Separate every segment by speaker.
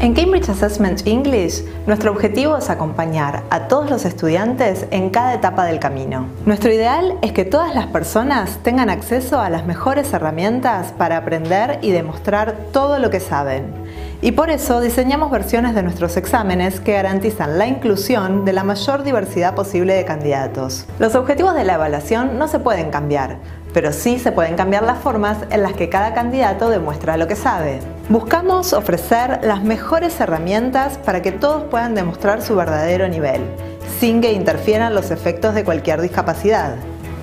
Speaker 1: En Cambridge Assessment English, nuestro objetivo es acompañar a todos los estudiantes en cada etapa del camino. Nuestro ideal es que todas las personas tengan acceso a las mejores herramientas para aprender y demostrar todo lo que saben. Y por eso diseñamos versiones de nuestros exámenes que garantizan la inclusión de la mayor diversidad posible de candidatos. Los objetivos de la evaluación no se pueden cambiar, pero sí se pueden cambiar las formas en las que cada candidato demuestra lo que sabe. Buscamos ofrecer las mejores herramientas para que todos puedan demostrar su verdadero nivel, sin que interfieran los efectos de cualquier discapacidad.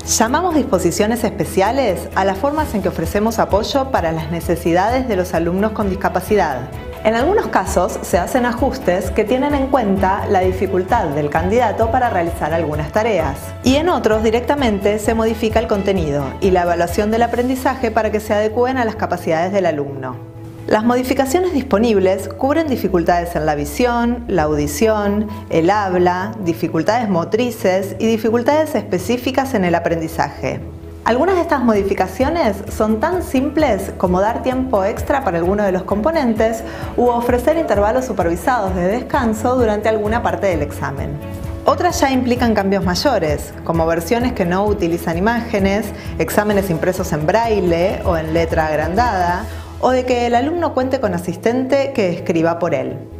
Speaker 1: Llamamos disposiciones especiales a las formas en que ofrecemos apoyo para las necesidades de los alumnos con discapacidad. En algunos casos se hacen ajustes que tienen en cuenta la dificultad del candidato para realizar algunas tareas. Y en otros directamente se modifica el contenido y la evaluación del aprendizaje para que se adecúen a las capacidades del alumno. Las modificaciones disponibles cubren dificultades en la visión, la audición, el habla, dificultades motrices y dificultades específicas en el aprendizaje. Algunas de estas modificaciones son tan simples como dar tiempo extra para alguno de los componentes u ofrecer intervalos supervisados de descanso durante alguna parte del examen. Otras ya implican cambios mayores, como versiones que no utilizan imágenes, exámenes impresos en braille o en letra agrandada, o de que el alumno cuente con asistente que escriba por él.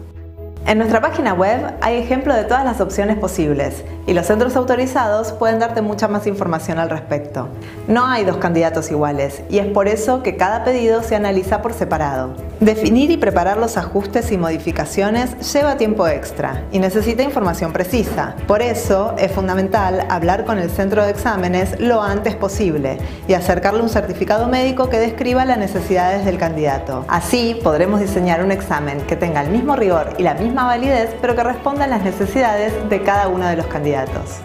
Speaker 1: En nuestra página web hay ejemplo de todas las opciones posibles y los centros autorizados pueden darte mucha más información al respecto. No hay dos candidatos iguales y es por eso que cada pedido se analiza por separado. Definir y preparar los ajustes y modificaciones lleva tiempo extra y necesita información precisa. Por eso es fundamental hablar con el centro de exámenes lo antes posible y acercarle un certificado médico que describa las necesidades del candidato. Así podremos diseñar un examen que tenga el mismo rigor y la misma validez pero que responda a las necesidades de cada uno de los candidatos.